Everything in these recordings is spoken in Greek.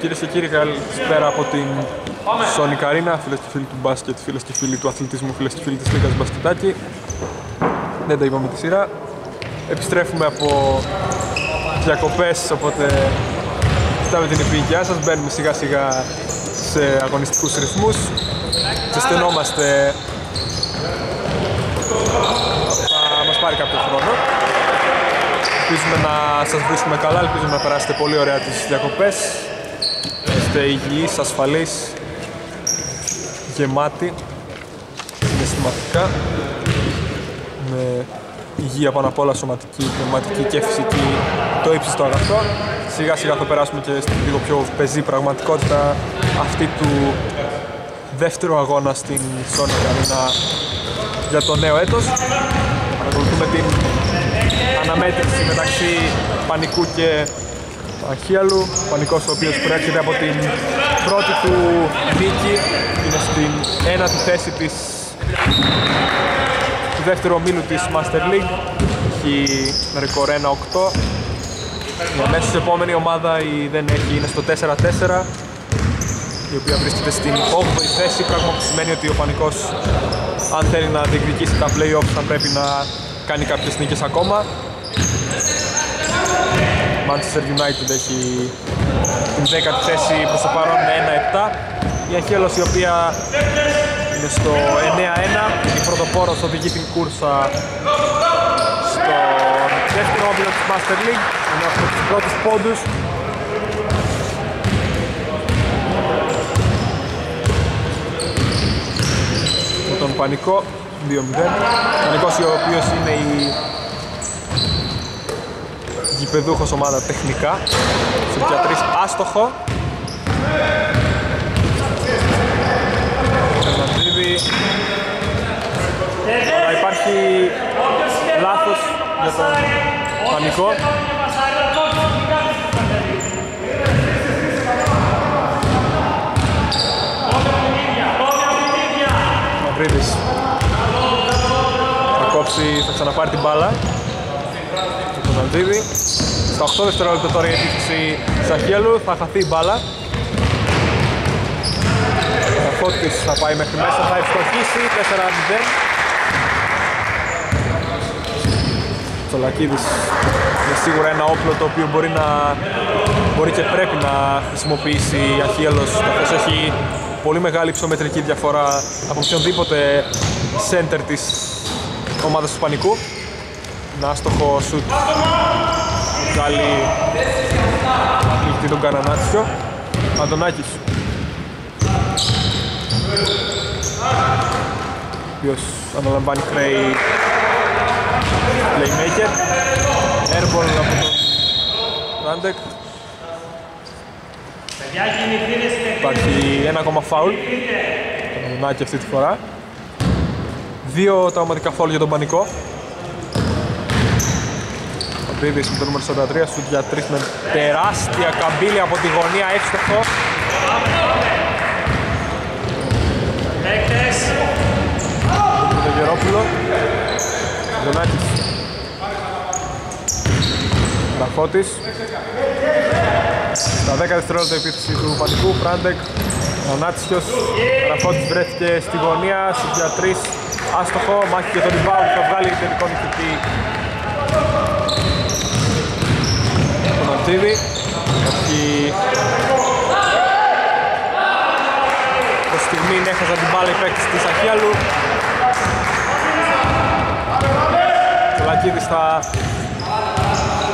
Κυρίες και κύριοι, καλησπέρα από την Sonic Arena, φίλες και φίλοι του μπάσκετ, φίλες και φίλοι του αθλητισμού, φίλες και φίλοι της Λίγας Μπασκετάκη. Δεν τα είπαμε τη σειρά. Επιστρέφουμε από διακοπές, οπότε κοιτάμε την επίοικιά σας. Μπαίνουμε σιγά σιγά σε αγωνιστικούς ρυθμούς. Ζεσθενόμαστε. Θα μας πάρει κάποιο χρόνο. Ελπίζουμε να σας βρίσκουμε καλά, ελπίζουμε να περάσετε πολύ ωραία τις διακοπές. Είστε υγιείς, ασφαλείς, γεμάτοι, συναισθηματικά, με υγεία πάνω απ' όλα σωματική, πνευματική και φυσική, το ύψιστο αγαθό. Σιγά σιγά θα περάσουμε και στην λίγο πιο πεζή πραγματικότητα αυτή του δεύτερου αγώνα στην Sonic Arena για το νέο έτος. Ακολουθούμε την αναμέτρηση μεταξύ Πανικού και Αχίαλου. Πανικός ο οποίος προέρχεται από την πρώτη του νίκη. Είναι στην ένατη θέση της του δεύτερου ομίλου της Master League. Έχει ρεκόρ 1-8. Η αμέσως επόμενη ομάδα η δεν έχει, είναι στο 4-4 η οποία βρίσκεται στην 8η θέση, πράγμα που σημαίνει ότι ο Πανικός αν θέλει να διεκδικήσει τα play-offs θα πρέπει να κάνει κάποιες νίκες ακόμα. Manchester United έχει την 10η θέση προς το παρόν με 1-7. Η Αχέλος η οποία είναι στο 9-1. Η πρωτοπόρος οδηγεί την κούρσα στο δεύτερο όμιλο της Master League. Είναι από τους πρώτους πόντους. Με τον Πανικό 2-0. Πανικός ο οποίος είναι η γηπεδούχος ομάδα τεχνικά. Στο 3 άστοχο. Φερναντζίδη. Αλλά υπάρχει λάθος για τον Πανικό. Μαυρίδης θα κόψει, θα ξαναπάρει την μπάλα τον Αντζίδη. Στα 8 δευτερόλεπτα τώρα η επίθεση Σαχέλου, θα χαθεί η μπάλα. Ο Φώτης θα πάει μέχρι μέσα, θα ευστοχίσει, 4-0. Τσολακίδης είναι σίγουρα ένα όπλο το οποίο μπορεί, να, μπορεί και πρέπει να χρησιμοποιήσει η Αχίελος καθώς έχει πολύ μεγάλη ψωμετρική διαφορά από οποιονδήποτε center της ομάδας του Πανικού. Ένα άστοχο σουτ βγάλει νύχτη τον Κανανάτσιο. Αντωνάκης. Ο οποίος αναλαμβάνει χρέη; Playmaker. Airball από τον Ράντεκ. Υπάρχει ένα ακόμα φάουλ. Τον Αντωνάκη αυτή τη φορά. Δύο τραυματικά φάουλ για τον Πανικό. Παπίδης με το νούμερο 43 σου για 3 με τεράστια καμπύλη από τη γωνία εύστοχο. Με τον Γερόπουλο. Δονάκης. Μπαφώτης. Στα 10 δευτερόλεπτα επίθεση του Πανικού, Φράντεκ, ο Νάτσιος, Ραφώτης βρέθηκε στη γωνία, στους για 3, άστοχο, μάχη για τον rebound, θα βγάλει τελικό νικητή τον Αρτίδη. Έχει... Προς στιγμή έχασα την μπάλα η παίκτης της Αχιάλου. Ο Λακίδης θα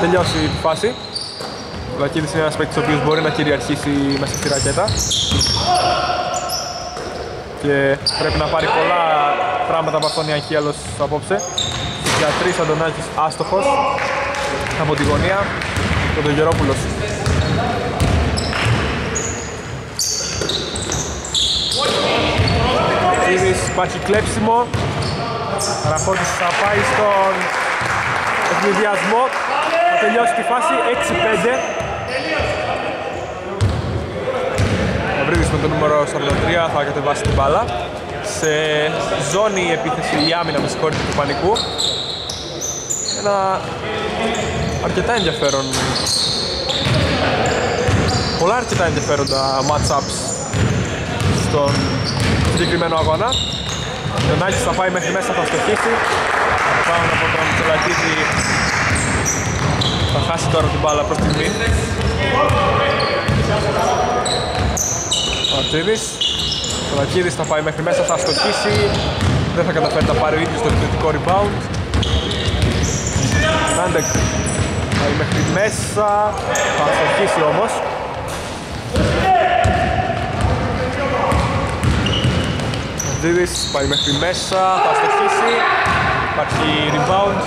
τελειώσει τη φάση. Ο Λακίδης είναι ένας παίκτης ο οποίος μπορεί να κυριαρχήσει μέσα στη ρακέτα. Και πρέπει να πάρει πολλά πράγματα από αυτόν η Αχιάλος απόψε για τρεις Αντωνάκης άστοχος από τη γωνία και τον Γερόπουλος. Ήδης υπάρχει κλέψιμο. Ραφώτης θα πάει στον ευνηδιασμό. Θα τελειώσει τη φάση 6-5. Ευρύδης με το νούμερο 43 θα κατεβάσει την μπάλα. Σε ζώνη η επίθεση, η άμυνα με συγχωρείτε του Πανικού ένα αρκετά ενδιαφέρον πολλά αρκετά ενδιαφέροντα match-ups στον συγκεκριμένο αγώνα. Ο Νάκης θα πάει μέχρι μέσα, θα στοχίσει. Πάνω από τον Τσελακίδη θα χάσει τώρα την μπάλα προς τη μήν. Ο Αρτζίδης. Ο Τσελακίδης θα πάει μέχρι μέσα, θα στοχίσει. Δεν θα καταφέρει να πάρει ο ίδιος το επιθετικό rebound. Νάντεκ πάει μέχρι μέσα, θα στοχίσει όμως. Αρτζίδης πάει μέχρι μέσα, θα στοχίσει. Υπάρχει rebound.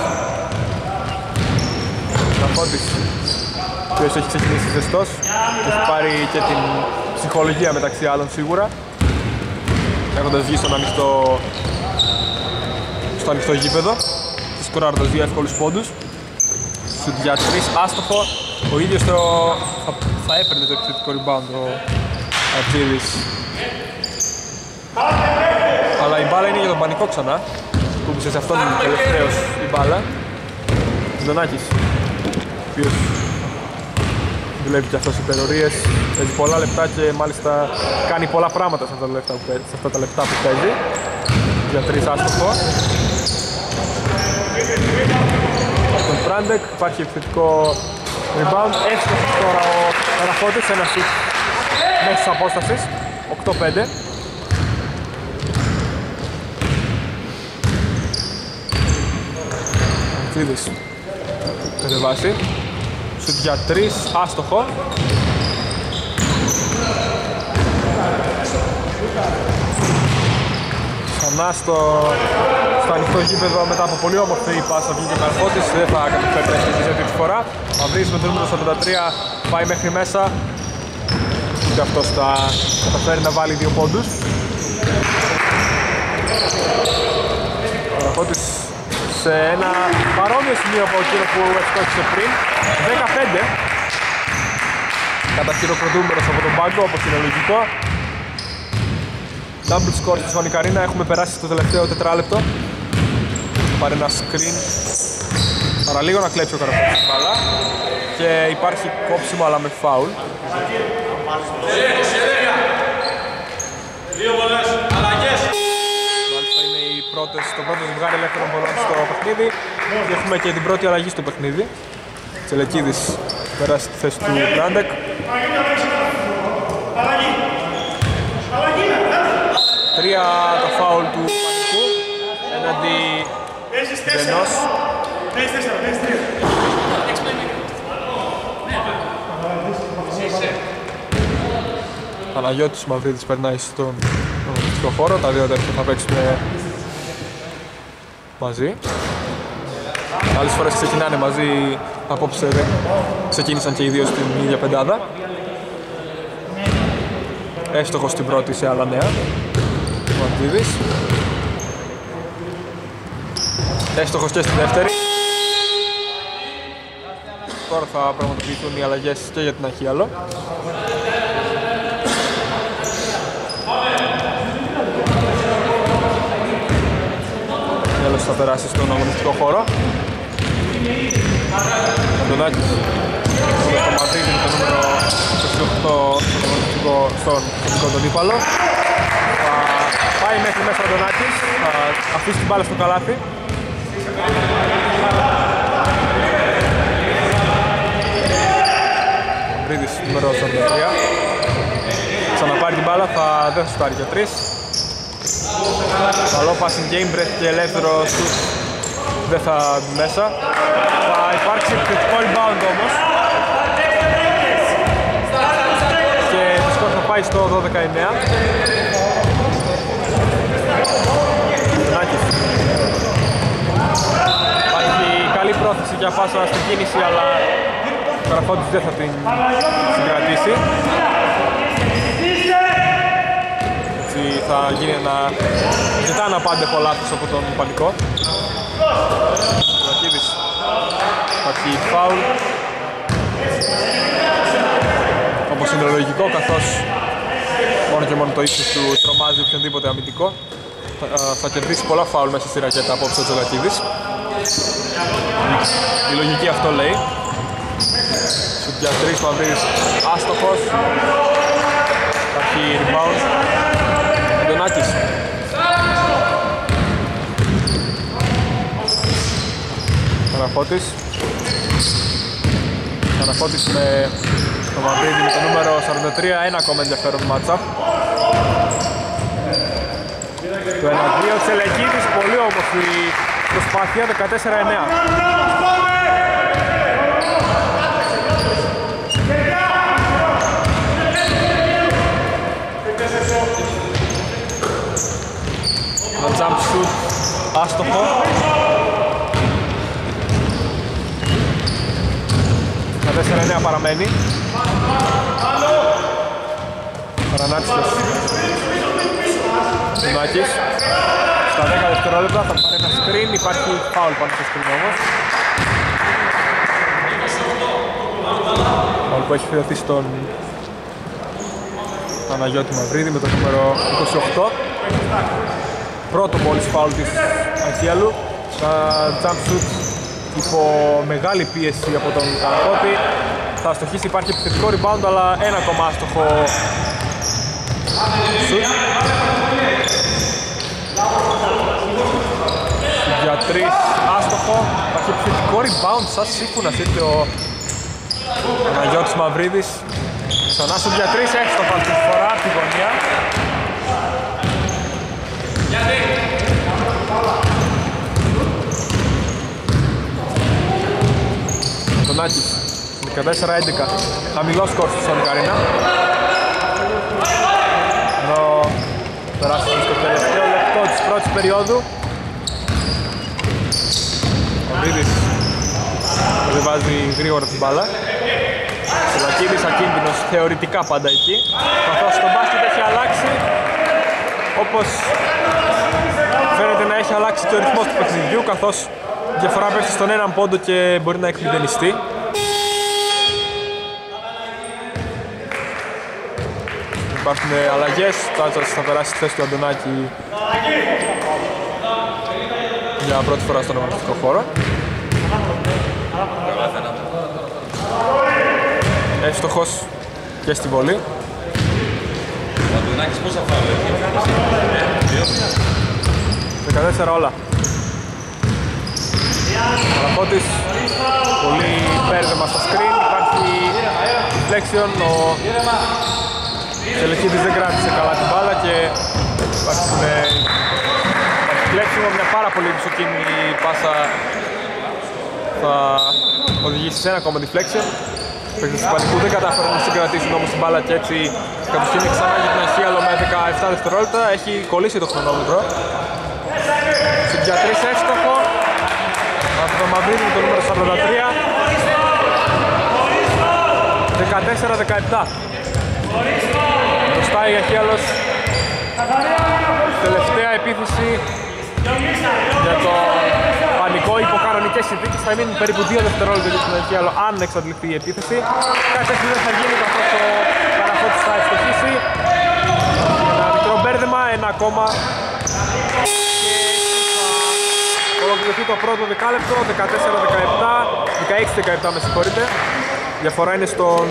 Ναφώτης, ο οποίος έχει ξεκινήσει ζεστός. Έχει πάρει και την ψυχολογία μεταξύ άλλων σίγουρα. Έχοντας βγει στον ανοιχτό, στο ανοιχτό γήπεδο και σκοράροντας δύο εύκολους πόντους. Σουτ για τρεις, άστοχο. Ο ίδιος το, θα, θα έπαιρνε το επιθετικό rebound ο Αρτζίδης. Αλλά η μπάλα είναι για τον πανικό ξανά. Κούμπησε σε αυτόν τελευταίος η μπάλα. Ζωνάκης, ο οποίος δουλεύει και αυτός υπερορίες, παίζει πολλά λεπτά και μάλιστα κάνει πολλά πράγματα σε αυτά τα λεπτά που, παίζει, σε αυτά τα λεπτά που παίζει. Για τρεις άστοχο. Τον Πράντεκ υπάρχει επιθετικό rebound. Εύστοχος τώρα ο Αναφώτης, ένα σουτ μέσα της απόστασης. 8-5. Αρχίδης κατεβάσει. Σουτ για 3, άστοχο. Ξανά στο, στο ανοιχτό γήπεδο μετά από πολύ όμορφη πάσα βγήκε ο Καρφώτης, δεν θα καταφέρει να έχει αυτή τη φορά. Μαυρής με το νούμερο 43 πάει μέχρι μέσα. Και αυτός θα καταφέρει να βάλει δύο πόντους. Ο Καρφώτης σε ένα παρόμοιο σημείο από εκείνο που ευστόχησε πριν. 15. Καταχειροκροτούμενος από τον πάγκο, όπως είναι λογικό. Double score στη Sonic Arena, έχουμε περάσει στο τελευταίο τετράλεπτο. Πάρει ένα screen. Παραλίγο να κλέψει ο Καραφώτης την μπάλα. Και υπάρχει κόψιμο αλλά με φάουλ. Δύο βολές, αλλαγές. Μάλιστα είναι οι πρώτες, το πρώτο ζευγάρι ελεύθερων βολών στο παιχνίδι. Και έχουμε και την πρώτη αλλαγή στο παιχνίδι. Τσελεκίδης περάσει στη θέση του Μπράντεκ. Τρία τα φάουλ του Πανικού έναντι Παίζεις τέσσερα. Βενός. Παίζεις τέσσερα, παίζεις τρία. Παναγιώτης Μαυρίδης περνάει στον αγωνιστικό χώρο. Τα δύο αδέρφια θα παίξουν μαζί. Άλλες φορές ξεκινάνε μαζί, απόψε δεν ξεκίνησαν και οι δύο στην ίδια πεντάδα. Έστοχος στην πρώτη σε άλλα νέα. Ο Αντίδης. Έστοχος και στη δεύτερη. Τώρα θα πραγματοποιηθούν οι αλλαγές και για την Αχίαλο. Τέλος θα περάσει στον αγωνιστικό χώρο. Αντωνάκης στον Μαδρίδη με το νούμερο 28 στον αγωνιστικό, στον κεντρικό τον ύπαλο. Θα πάει μέχρι μέσα ο Αντωνάκης, θα αφήσει την μπάλα στο καλάθι. Μαυρίδης νούμερο 43. Ξαναπάρει την μπάλα, θα δεν θα σουτάρει για τρεις. Καλό passing game, breath και ελεύθερος shoot δεν θα μπει μέσα. Θα υπάρξει επιθετικό rebound όμως. Και το σκορ θα πάει στο 12-9. Νάκης. Υπάρχει καλή πρόθεση για πάσα στην κίνηση, αλλά ο Καραφώτης δεν θα την συγκρατήσει. Έτσι θα γίνει ένα... ζητά ένα πάντεχο λάθος από τον Πανικό. Λακίδης. Υπάρχει φάουλ. Όπως είναι λογικό καθώς μόνο και μόνο το ύψος του τρομάζει οποιονδήποτε αμυντικό. Θα, ε, θα κερδίσει πολλά φάουλ μέσα στη ρακέτα απόψε ο Τζολακίδης. Η λογική αυτό λέει. Σουτ για τρεις Μαυρίδης άστοχος. Υπάρχει rebound. Αντωνάκης. Καραφώτης. Καραφώτης με το Μαυρίδη με το νούμερο 43. Ένα ακόμα ενδιαφέρον matchup. Το 1-2 Τσελεκίδης, πολύ όμορφη προσπάθεια, 14-9. Ένα jump shoot άστοχο. Τα 4-9 παραμένει. Παρανάτσιος. Τουνάκης. Στα 10 δευτερόλεπτα θα πάρει ένα screen, υπάρχει foul πάνω στο screen όμως. Foul που έχει φυρωθεί στον Παναγιώτη Μαυρίδη με το νούμερο 28. Πρώτο μόλις foul της Αγγέλου. Τα jump shoot υπό μεγάλη πίεση από τον Καρακώτη. Θα αστοχίσει, υπάρχει επιθετικό rebound αλλά ένα ακόμα άστοχο shoot. Για τρεις άστοχο. Υπάρχει επιθετικό rebound σαν σύμφωνας ήρθε ο Παναγιώτης Μαυρίδης. Ξανά στο για τρεις έστοχο αυτή τη φορά από τη γωνία. Τον Άκης. 14-11. Χαμηλό σκορ στη Σόνη Καρίνα. Ενώ περάσαμε στο τελευταίο λεπτό της πρώτης περίοδου. Ο Βίδης δεν βάζει γρήγορα την μπάλα. Σελακίδης ακίνδυνος θεωρητικά πάντα εκεί. Καθώς το μπάσκετ έχει αλλάξει όπως φαίνεται να έχει αλλάξει το ρυθμό του παιχνιδιού καθώς η διαφορά πέφτει στον έναν πόντο και μπορεί να εκμηδενιστεί. Υπάρχουν αλλαγές, ο Τάτσας θα περάσει στη θέση του Αντωνάκη για πρώτη φορά στον αγωνιστικό χώρο. Εύστοχος και στη βολή. Ο Αντωνάκης πόσα φάουλ έχει, 14 όλα. Παραπότης, πολύ πέρδεμα στο screen, υπάρχει deflection, ο Σελεχίδης δεν κράτησε καλά την μπάλα και υπάρχει deflection, μια πάρα πολύ πισωκίνη πάσα θα οδηγήσει σε ένα ακόμα deflection. Παίκτες του Πανικού δεν κατάφεραν να συγκρατήσουν όμως την μπάλα και έτσι κατευθύνει ξανά για την Αχίαλο με 17 δευτερόλεπτα, έχει κολλήσει το χρονόμετρο. Στην για τρεις εύστοχο. Από το Μαυρίδη με το νούμερο 43 14-17 Μπροστά η Αχίαλος Τελευταία επίθεση για το πανικό υπό κανονικές συνθήκες θα μείνουν περίπου 2 δευτερόλεπτα για την Αχίαλο αν εξαντληθεί η επίθεση κάτι τέτοιο δεν θα γίνει καθώς το Καραφώτης θα ευστοχίσει ένα μικρό μπέρδεμα, ένα ακόμα ολοκληρωθεί το πρώτο δεκάλεπτο, 14-17, 16-17 με συγχωρείτε. Η διαφορά είναι στον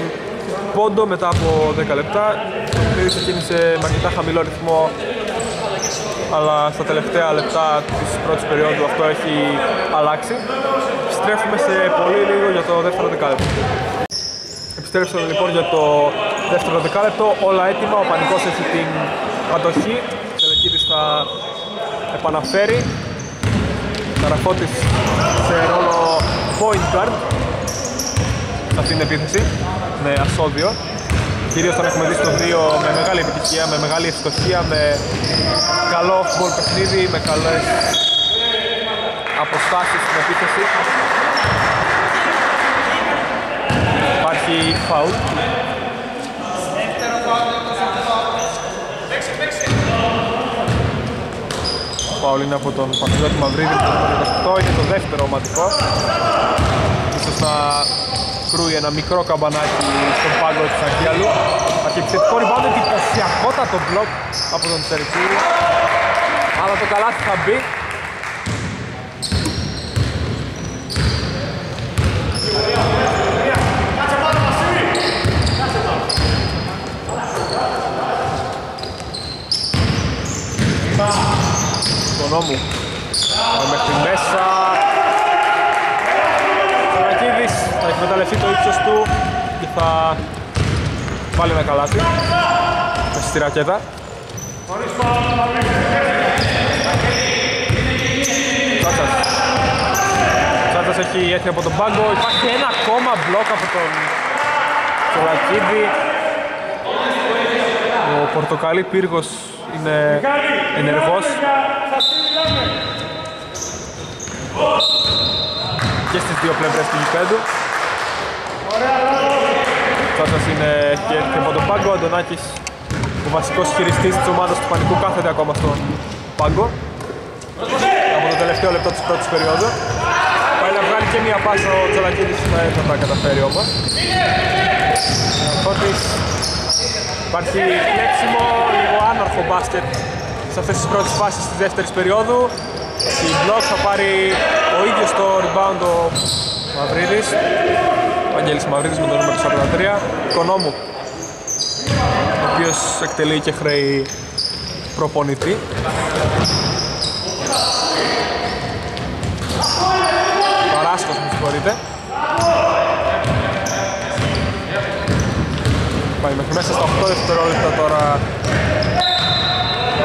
πόντο μετά από 10 λεπτά. Το παιχνίδι ξεκίνησε με αρκετά χαμηλό ρυθμό, αλλά στα τελευταία λεπτά της πρώτης περίοδου αυτό έχει αλλάξει. Επιστρέφουμε σε πολύ λίγο για το δεύτερο δεκάλεπτο. Επιστρέψαμε λοιπόν για το δεύτερο δεκάλεπτο, όλα έτοιμα, ο Πανικός έχει την κατοχή, ο Τελεκίδης θα επαναφέρει. Καραφώτης σε ρόλο point guard. Σε αυτήν την επίθεση με ασώδιο κυρίως τον έχουμε δει στο 2 με μεγάλη επιτυχία, με μεγάλη ευστοχία με καλό off-ball παιχνίδι, με καλές αποστάσεις στην επίθεση υπάρχει foul Φάουλ είναι από τον Παναγιώτη Μαυρίδη το νούμερο 28, είναι το δεύτερο ομαδικό. Ίσως να Κρούι, ένα μικρό καμπανάκι στον πάγκο του Σαχιαλού. Και εξαιρετικό rebound, εντυπωσιακότατο μπλοκ από τον Τσερκούρη. Αλλά το καλάθι θα μπει. Τον νόμου. Μέχρι μέσα εκμεταλλευτεί το ύψος του και θα βάλει ένα καλάθι. Μέσα στη ρακέτα. Τσάτσας. Τσάτσας έχει έρθει από τον πάγκο. Υπάρχει ένα ακόμα μπλοκ από τον Τσολακίδη. Ο Πορτοκαλί Πύργος είναι ενεργός. Και στις δύο πλευρές του γηπέδου. Τσάτσας είναι έχει έρθει από τον πάγκο. Ο Αντωνάκης, ο βασικός χειριστής της ομάδας του Πανικού, κάθεται ακόμα στον πάγκο. Από το τελευταίο λεπτό της πρώτης περίοδου. Πάει να βγάλει και μία πάσα ο Τσολακίδης, δεν θα τα καταφέρει όμως. Φώτης Υπάρχει κλέψιμο, λίγο άναρχο μπάσκετ σε αυτές τις πρώτες φάσεις της δεύτερης περίοδου. Στην μπλοκ θα πάρει ο ίδιος το rebound ο Μαυρίδης. Ο Αγγέλης Μαυρίδης με το νούμερο 43. Κονόμου, ο οποίος εκτελεί και χρέη προπονητή. Παράσκος, με συγχωρείτε. Πάει μέχρι μέσα στα 8 δευτερόλεπτα τώρα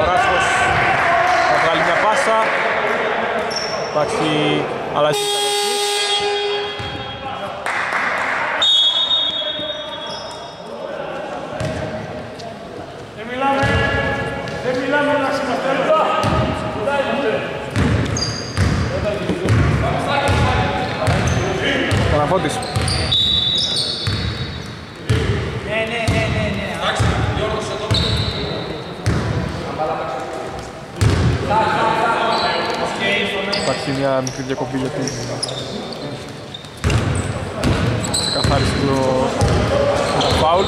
ο Ράσχος θα βγάλει μια πάσα υπάρχει αλλαγή Δεν μιλάμε, δεν μιλάμε να είμαστε λεπτά. Καραφώτης Υπάρχει μια μικρή διακοπή γιατί ξεκαθάρισε το, το φάουλ.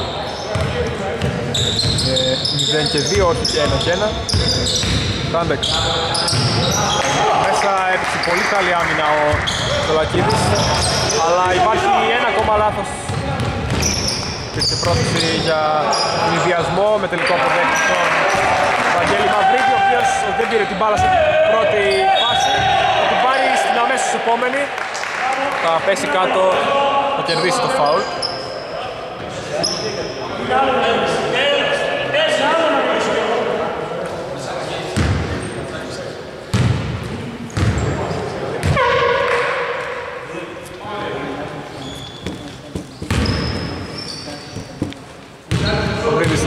Ε, 0 και 2, όχι και 1 και 1. Ράντεξ. Μέσα έπαιξε πολύ καλή άμυνα ο Δολακίδης, αλλά υπάρχει ένα ακόμα λάθος. Υπήρχε πρόθεση για ενδιασμό με τελικό αποδέκτη στον Βαγγέλη Μαυρίδη, ο οποίος δεν πήρε την μπάλα στην πρώτη φάση. Θα την πάρει στην αμέσως επόμενη. Θα πέσει κάτω, θα κερδίσει το φάουλ.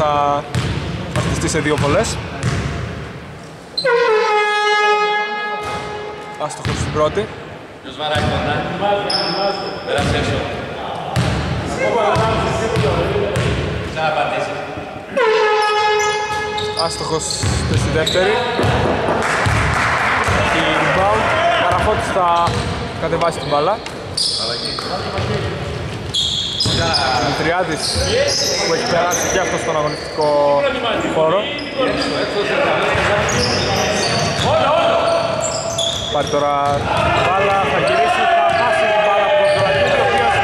Ο Βρύδης θα αυτιστεί σε δύο βολές. Άστοχος στην πρώτη. Ποιος βαράει κοντά. Πέρασε έξω. Ξαναπατήσεις. Άστοχος και στη δεύτερη. Έχει rebound. Καραφώτης θα κατεβάσει την μπάλα. Δημητριάδης που έχει περάσει και αυτός στον αγωνιστικό χώρο. Πάρει τώρα μπάλα, θα γυρίσει, θα χάσει την μπάλα από τον Ζωρακίδη, ο οποίος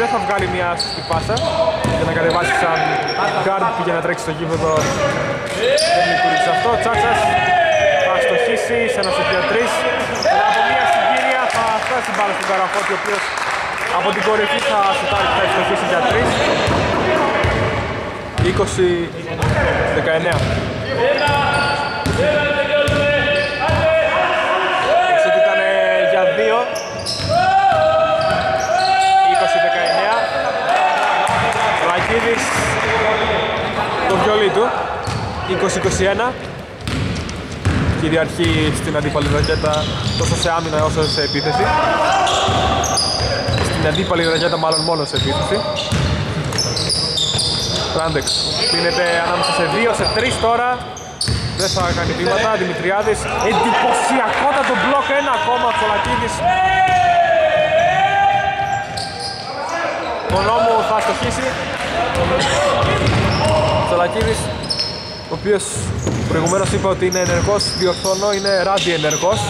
δεν θα βγάλει μια σωστή πάσα για να κατεβάσει σαν guard που πήγε να τρέξει στο γήπεδο. Δεν λειτουργήσε αυτό. Τσάτσας θα στοχίσει σε ένα στοιχείο τρεις. Μετά από μια συγκύρια θα φτάσει την μπάλα στον Καραφώτη, ο οποίος από την κορυφή θα σουτάρει και θα ευστοχίσει για 3. 20-19. Σουτ ήταν για 2. 20-19. Λακίδης το βιολί του. 20-21. Κυριαρχεί στην αντίπαλη ρακέτα τόσο σε άμυνα όσο σε επίθεση στην αντίπαλη ρακέτα μάλλον μόνος σε επίθεση. Τράντεξ πίνεται ανάμεσα σε 2, σε 3 τώρα. Δεν θα κάνει βήματα, Δημητριάδης. Εντυπωσιακότατο μπλοκ, ένα ακόμα ο Τσολακίδης. Ο νόμου θα στοχίσει. Τσολακίδης, ο οποίος προηγουμένως είπε ότι είναι ενεργός, διορθώνω, είναι ράντι ενεργός.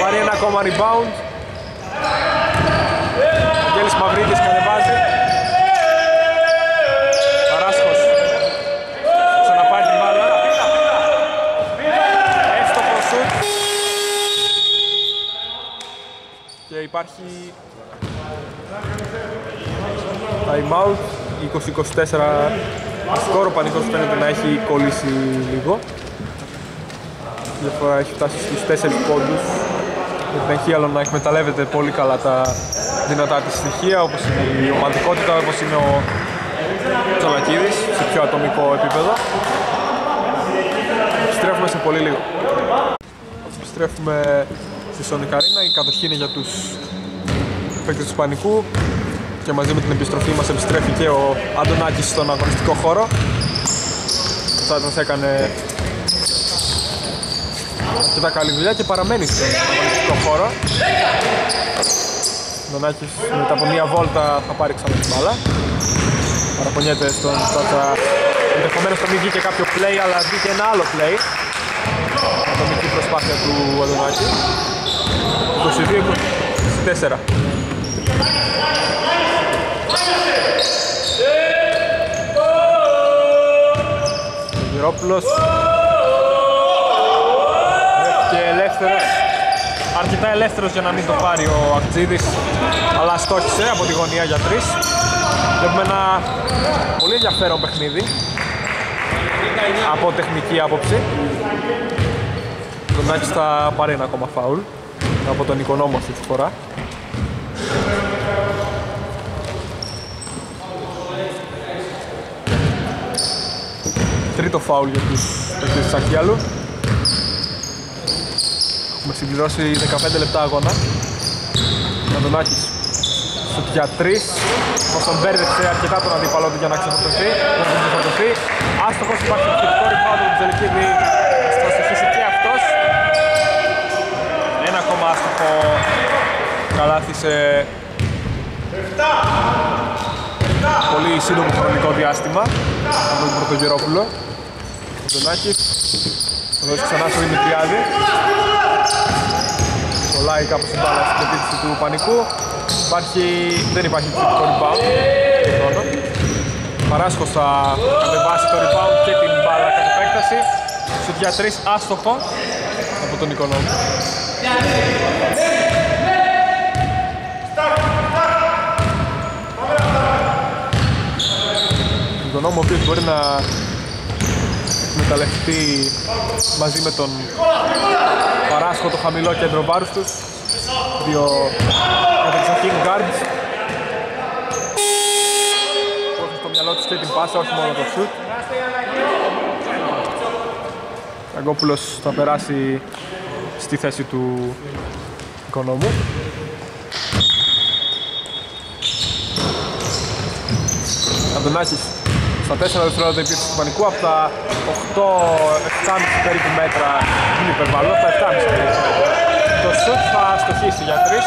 Πάρει ένα ακόμα rebound. Βαγγέλης Μαυρίδης κατεβάζει. Παράσχος. Ξαναπάει την μπάλα. Εύστοχο σουτ. Και υπάρχει time out. 20-24 σκόρο πανικός φαίνεται να έχει κολλήσει λίγο. Η διαφορά έχει φτάσει στους 4 πόντους. Δεν έχει άλλο να εκμεταλλεύεται πολύ καλά τα δυνατά της στοιχεία όπως είναι η ομαδικότητα, όπως είναι ο Τσαλακίδης σε πιο ατομικό επίπεδο. Επιστρέφουμε σε πολύ λίγο. Επιστρέφουμε στη Sonic Arena, η κατοχή είναι για τους παίκτες του Ισπανικού και μαζί με την επιστροφή μας επιστρέφει και ο Αντωνάκης στον αγωνιστικό χώρο. Ο Τσάτσας έκανε αρκετά καλή δουλειά και παραμένει στον αγωνιστικό χώρο. Ο Αντωνάκης μετά από μία βόλτα θα πάρει ξανά την μπάλα. Παραπονιέται στον Τσάτσα ενδεχομένως θα μην βγει και κάποιο play αλλά βγήκε ένα άλλο play. Ατομική προσπάθεια του Αντωνάκη. 22-24. Γυρόπουλος και ελεύθερος αρκετά ελεύθερος για να μην το πάρει ο Ακτζίδης αλλά στόχισε από τη γωνία για τρεις. Βλέπουμε ένα πολύ ενδιαφέρον παιχνίδι από τεχνική άποψη. Τον Άκης θα πάρει ένα ακόμα φάουλ από τον οικονόμο αυτή τη φορά. Τρίτο φάουλ για τους παίκτες της Ακιάλου. Έχουμε συμπληρώσει 15 λεπτά αγώνα. Αντωνάκης σουτ για 3. Μας τον μπέρδεψε αρκετά τον αντίπαλό του για να ξεφορτωθεί. Να τον ξεφορτωθεί. Άστοχος υπάρχει επιθετικό rebound του Τζελικίδη. Θα στοχίσει και αυτός. Ένα ακόμα άστοχο καλάθι σε πολύ σύντομο χρονικό διάστημα από τον Πρωτογερόπουλο. Ζωνάκης θα δώσει ξανά στο Δημητριάδη Κολλάει κάπως την μπάλα στην επίθεση του Πανικού. Υπάρχει, δεν υπάρχει θετικό rebound Παράσχος θα κατεβάσει το rebound και την μπάλα κατ' επέκταση. Στο για 3 άστοχο από τον Οικονόμο Οικονόμο ο οποίος μπορεί να εκμεταλλευτεί μαζί με τον Παράσχο το χαμηλό κέντρο βάρους τους. Δύο κατεξοχήν guards. Που έχουν στο μυαλό τους και την πάσα, όχι μόνο το shoot. Αγκόπουλος θα περάσει στη θέση του οικονόμου. Αντωνάκης στα 4 δευτερόλεπτα υπήρξε του Πανικού από τα 8-7,5 περίπου μέτρα είναι υπερβάλλον, τα 7,5 περίπου μέτρα. Το σουτ θα στοχίσει για 3.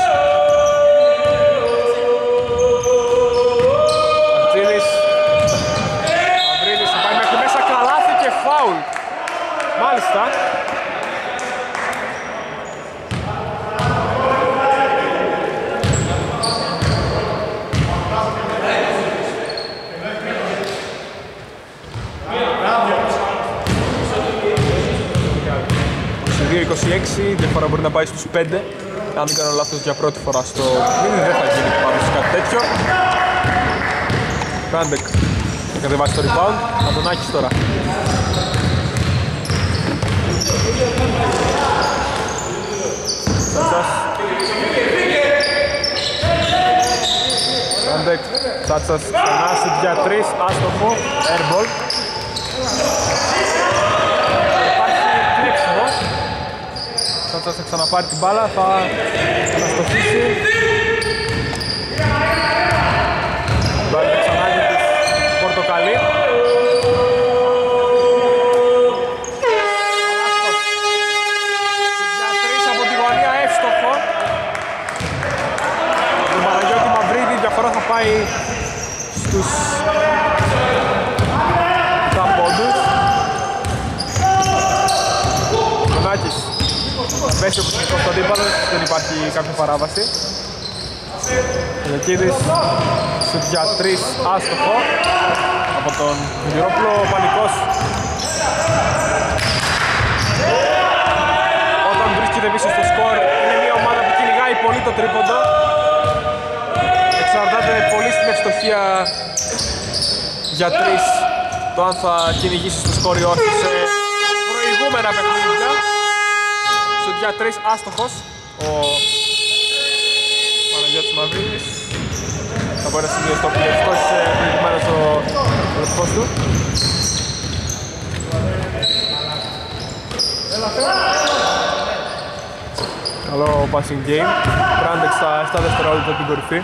Αρτζίδης Αβρίδης θα πάει μέχρι μέσα καλάθι και φάουλ. Μάλιστα. Η διαφορά μπορεί να πάει στους 5 αν δεν κάνω λάθος για πρώτη φορά στο παιχνίδι δεν θα γίνει πάνω σε κάτι τέτοιο. Ράντεκ θα κατεβάσει το rebound. Αντωνάκης τώρα. Τσάτσας Ράντεκ Τσάτσας ξανά για 3 άστοχο airball Σάτσας θα ξαναπάρει την μπάλα, θα αναστοχίσει. Μπάλα ξανά για τους Πορτοκαλί. Για τρεις από τη γωνία εύστοχο. Τον Παναγιώτη Μαυρίδη η διαφορά θα πάει στους 7 πόντους. Κονάκης πέσει ο Κωνσταντίνπαλος, δεν υπάρχει κάποια παράβαση. Λεκίδης σουτ για 3 άστοχο από τον Γυρόπουλο, ο Πανικός. Όταν βρίσκεται πίσω στο σκορ είναι μια ομάδα που κυνηγάει πολύ το τρίποντο. είναι ευστοχία για τρεις το αν θα κυνηγήσει στο σκόρ ή όχι σε προηγούμενα παιχνίδια. Στο για τρεις άστοχος ο Παναγιώτης Μαυρίδης. Θα μπορεί να σημειώσει το πληρευτικό σε προηγουμένως ο λεπτός του. Καλό passing game. Brandek στα 7 δευτερόλεπτα την κορυφή.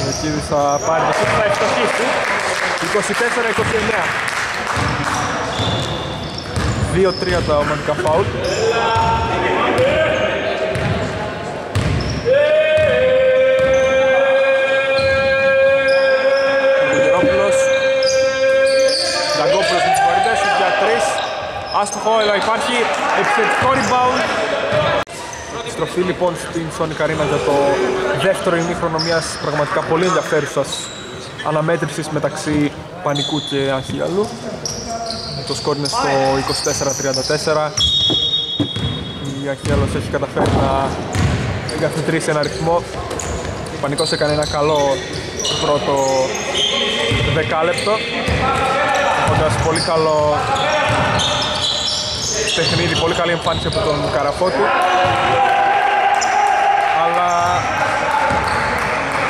Ο Εκίδης θα πάρει το σούτ, θα ευστοχίσει. 24-29. 2-3 τα ομαδικά φάουλ. Γερόπουλος. Δαγκόπουλος με τις βαρύτητες, για 3. Άστοχο, αλλά υπάρχει επιθετικό rebound. Στροφή λοιπόν στην Sonic Arena για το δεύτερο ημίχρονο μιας πραγματικά πολύ ενδιαφέρουσας αναμέτρησης μεταξύ Πανικού και Αχίαλου. Το σκόρ είναι στο 24-34. Η Αχίαλος έχει καταφέρει να εγκαθιδρύσει ένα ρυθμό. Ο Πανικός έκανε ένα καλό πρώτο δεκάλεπτο. Έχοντας πολύ καλό παιχνίδι, πολύ καλή εμφάνιση από τον Καραφώτη. Αλλά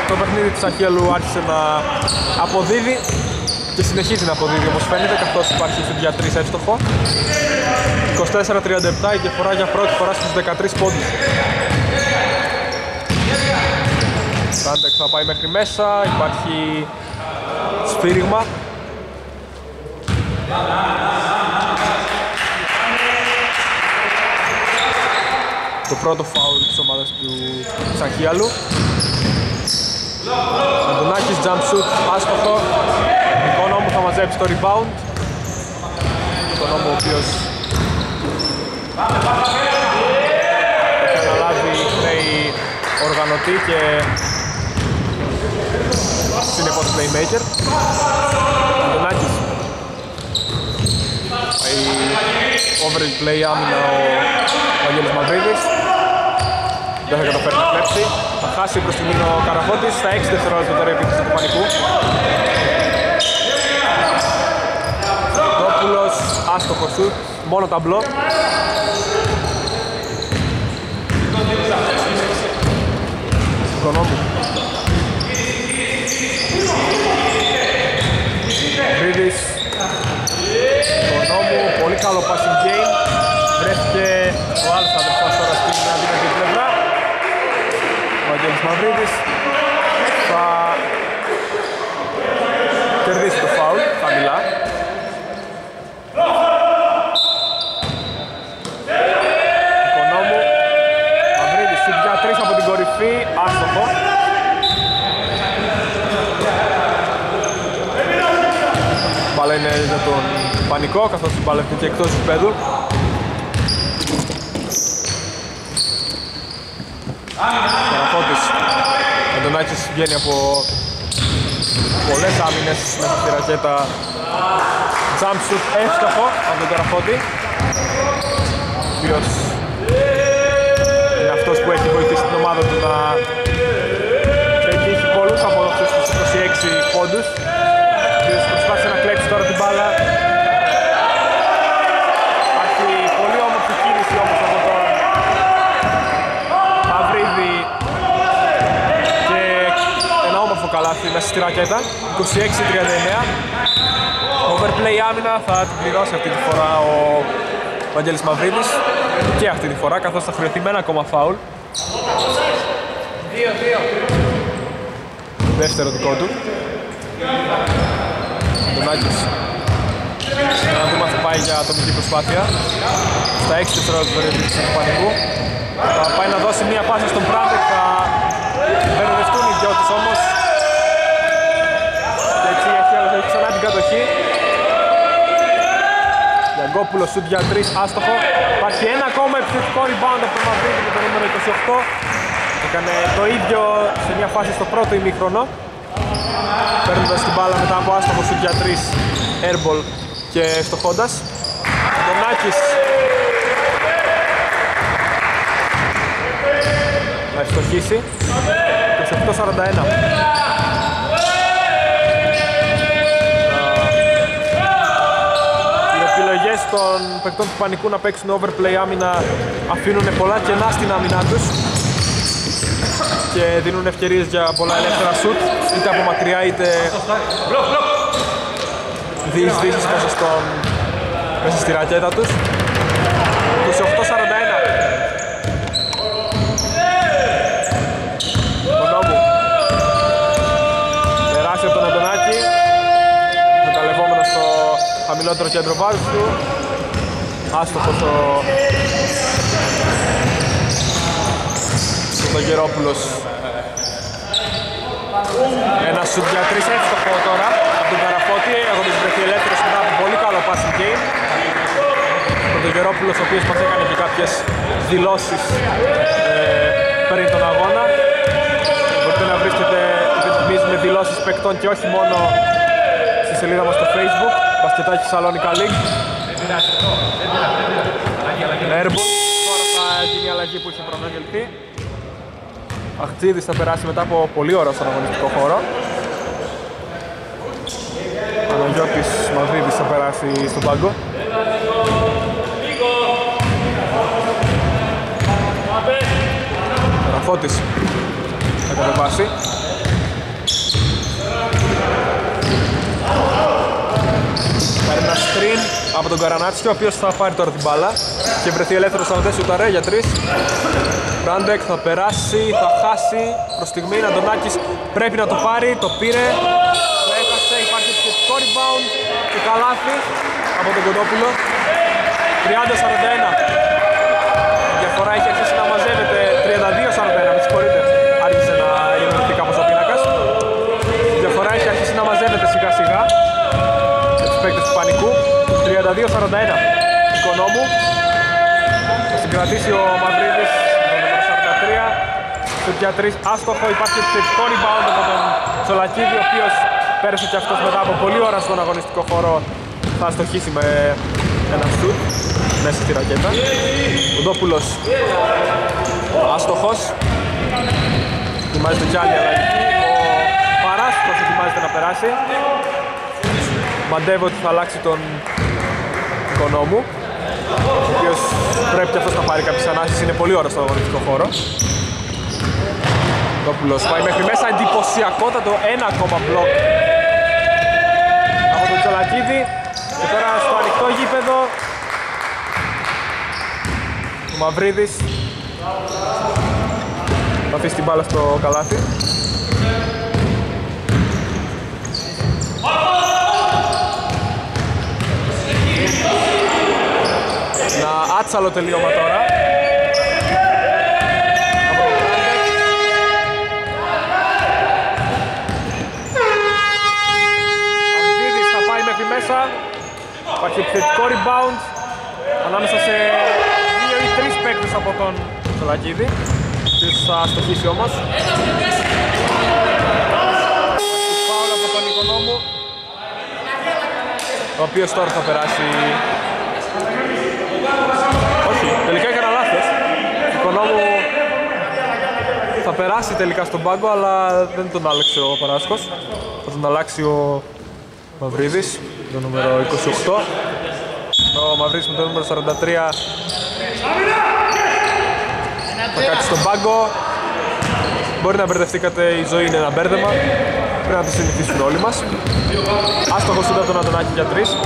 το παιχνίδι της Αχιέλου άρχισε να αποδίδει και συνεχίζει να αποδίδει όπως φαίνεται καθώς υπάρχει στο για 3 εύστοχο. 24-37 η διαφορά για πρώτη φορά στους 13 πόντους. Ράντεκ θα πάει μέχρι μέσα, υπάρχει σφύριγμα. Το πρώτο φάουλ της ομάδας του Σαχίαλου Αντωνάκης jump shoot, άστοχο Οικονόμου θα μαζέψει το rebound. Οικονόμου ο οποίος έχει αναλάβει play οργανωτή και συνεπώς playmaker. Αντωνάκης. Πάει overage play άμυνα ο Βαγγέλης Μαυρίδης δεν θα καταφέρει να κλέψει. Θα χάσει προς την ο Καραφώτης στα 6 δευτερόλεπτα τώρα επίθεση του Πανικού. Δόπουλος, άστοχος σουτ, μόνο ταμπλό Οικονόμου. Βρίδης Οικονόμου, πολύ καλό passing game. Βρέθηκε ο άλλος αδερφός τώρα στην αδύνατη πλευρά Ο Αγγέλης Μαυρίδης. Θα κερδίσει το φάουλ χαμηλά Οικονόμου. Μαυρίδης σουτ για τρεις από την κορυφή. Άστοχο. Μπάλα είναι για τον Πανικό καθώς η μπάλα είναι και εκτός του πέδου Καραφώτης Αντωνάκης βγαίνει από πολλές άμυνες μέσα στη ρακέτα. Jump shoot εύστοχο από τον Καραφώτη ο οποίος είναι αυτός που έχει βοηθήσει την ομάδα του να πετύχει πολλούς από αυτούς τους 26 πόντους. Ο οποίος προσπάθησε να κλέψει τώρα την μπάλα Υπάρχει πολύ όμορφη κίνηση όμως από τον Μαυρίδη και ένα όμορφο καλάθι μέσα στη ρακέτα. 26-39 Overplay άμυνα θα την πληρώσει αυτή τη φορά ο Βαγγέλης Μαυρίδης. Και αυτή τη φορά καθώς θα χρειωθεί με ένα ακόμα φάουλ. Δεύτερο δικό του. Αντωνάκης. Να δούμε αν θα πάει για ατομική προσπάθεια. Στα 6 δευτερόλεπτα περιοδίτηση του Πανικού θα πάει να δώσει μία πάσα στον Πράντεκ θα μπερδευτούν οι δυο τους όμως και έτσι έχει έχει ξανά την κατοχή Γιαγκόπουλο σουτ για 3 άστοχο. Υπάρχει ένα ακόμα επιθετικό rebound από τον Μαυρίδη με το νούμερο 28 έκανε το ίδιο σε μια φάση στο πρώτο ημίχρονο. Παίρνοντας την μπάλα μετά από άστοχο σουτ για 3 airball και στοχώντας Αντωνάκης. Να ευστοχίσει. 28-41. Οι επιλογές των παικτών του Πανικού να παίξουν overplay άμυνα αφήνουν πολλά κενά στην άμυνά τους και δίνουν ευκαιρίες για πολλά ελεύθερα σουτ είτε από μακριά είτε διεισδύσεις μέσα, στον, μέσα στη ρακέτα τους. 28-41 Κονόμου Περάσει από τον Αντωνάκη. Μεταλλευόμενο στο χαμηλότερο κέντρο βάζου του Άστοχος ο ο Γερόπουλος ένα σουτ για τρεις εύστοχο τώρα από τον Καραφώτη. Έχοντας βρεθεί ελεύθερος μετά από πολύ καλό passing game. Ο τον Γερόπουλος ο οποίος μας έκανε και κάποιες δηλώσεις ε, πριν τον αγώνα. Μπορείτε να βρίσκετε με δηλώσεις παικτών και όχι μόνο στη σελίδα μας στο facebook Μπασκετάκι Σαλόνικα League Airball τώρα θα γίνει η αλλαγή που είχε προναγγελθεί Αχτζίδης θα περάσει μετά από πολύ ώρα στον αγωνιστικό χώρο. Παναγιώτης Μαδρίδης θα περάσει στον πάγκο. Ραφώτης θα κατεβάσει. Πάρει ένα screen από τον Καρανάτσιο, ο οποίος θα πάρει τώρα την μπάλα και βρεθεί ελεύθερος στα δέσει ταρέ για τρεις. Μπράντεκ θα περάσει, θα χάσει προς στιγμή, Αντωνάκης πρέπει να το πάρει, το πήρε, το έχασε, υπάρχει επιθετικό rebound και καλάθι από τον Κοντόπουλο. 30-41. Οικονόμου. Θα συγκρατήσει ο Μαυρίδης στο για τρεις. Άστοχο. Υπάρχει επιθετικό rebound από τον Τσολακίδη ο οποίος πέρασε και αυτός μετά από πολλή ώρα στον αγωνιστικό χώρο. Θα αστοχίσει με ένα σουτ μέσα στη ρακέτα. Ο Ντόπουλος άστοχος. Ετοιμάζεται κι άλλη αλλαγή. Ο Παράστοχος ετοιμάζεται να περάσει. Μαντεύω ότι θα αλλάξει τον οικονόμου ο οποίος πρέπει και αυτός να πάρει κάποιες ανάσεις, είναι πολύ ώρα στον αγωνιστικό χώρο. Κόπουλος πάει μέχρι μέσα, εντυπωσιακότατο ένα ακόμα μπλοκ από τον Τσολακίδη και τώρα στο ανοιχτό γήπεδο ο Μαυρίδης. Θα αφήσει την μπάλα στο καλάθι Ένα άτσαλο τελείωμα τώρα μέσα. Υπάρχει επιθετικό rebound ανάμεσα σε δύο ή τρεις παίκτες από τον Σολακίδη. Ποιος θα στοχίσει όμως. Φάουλ από τον Οικονόμου. Ο οποίος τώρα θα περάσει... Όχι, τελικά έκανα λάθος. Οικονόμου θα περάσει τελικά στον πάγκο, αλλά δεν τον άλλαξε ο Παράσκος. Θα τον αλλάξει ο Μαυρίδης το νούμερο 28. Ο Μαυρής με το νούμερο 43 θα κάτσει στον πάγκο. Μπορεί να μπερδευτήκατε, η ζωή είναι ένα μπέρδεμα. Πρέπει να το συνηθίσουν όλοι μας. Άστοχος ούτε τον Αντωνάκη για τρεις.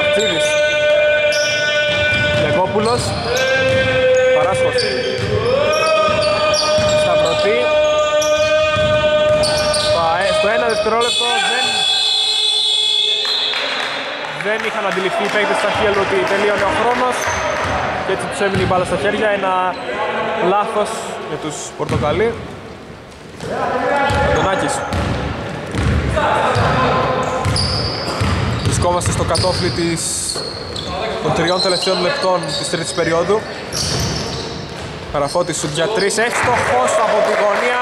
Αρτίδης. Λεγόπουλος. Παράσχος. Στο ένα δευτερόλεπτο δεν, δεν είχαν αντιληφθεί οι παίκτες στα χέρια ότι τελείωνε ο χρόνος και έτσι τους έμεινε η μπάλα στα χέρια. Ένα λάθος για τους Πορτοκαλί. Αντωνάκης. Βρισκόμαστε στο κατόφλι της... των τριών τελευταίων λεπτών της τρίτης περίοδου. Καραφώτης σουτ για τρεις, εύστοχος από τη γωνία.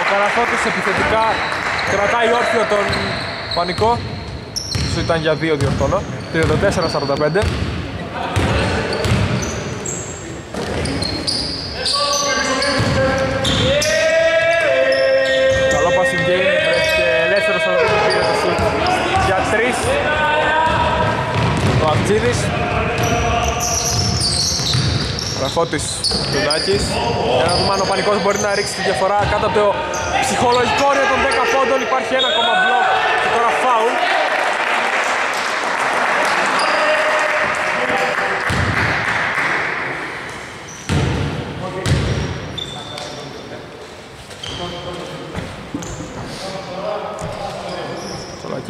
Ο Καραφώτης επιθετικά Κρατάει όρθιο τον Πανικό. Σου ήταν για δύο διορθώνω. 34-45. Καλό passing game, βρέθηκε ελεύθερος από το πήρε το σουτ για τρεις. Ο Αμπτζίδης. Ραφώτης Τουνάκης. Ένα βήμα ο Πανικός μπορεί να ρίξει τη διαφορά κάτω από το ψυχολογικό όριο των 10 πόντων. Υπάρχει ένα ακόμα μπλοκ και τώρα φάουλ.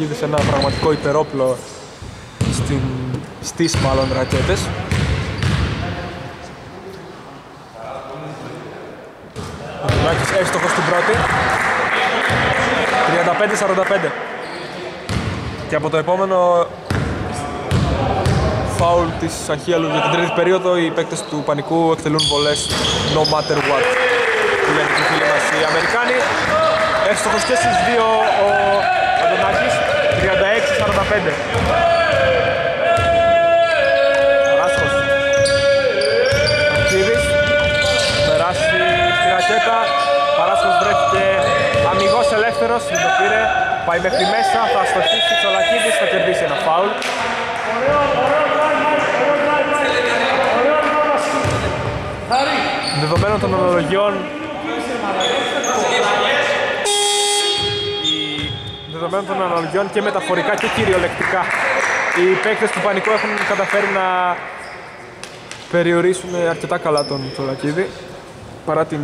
Τσολακίδης ένα πραγματικό υπερόπλο στην, στις μάλλον ρακέτες. Ο Τουλάκης έστοχος στην πρώτη. 35-45. Και από το επόμενο φάουλ της Αχίαλου για την τρίτη περίοδο οι παίκτες του Πανικού εκτελούν βολές no matter what. Που λένε και οι φίλοι μας οι Αμερικάνοι. Έστοχος και στις δύο ο Αντωνάκης. 36-45. Παράσχος. Κίδης. Περάσει στη ρακέτα. Παράσχος βρέθηκε αμυγός ελεύθερος. Δεν το πήρε. Πάει μέχρι μέσα. Θα αστοχίσει. Τσολακίδης θα κερδίσει ένα φάουλ. Ωραίο, ωραίο drive, δεδομένων των αναλογιών και μεταφορικά και κυριολεκτικά οι παίκτες του Πανικού έχουν καταφέρει να περιορίσουν αρκετά καλά τον Τσολακίδη παρά την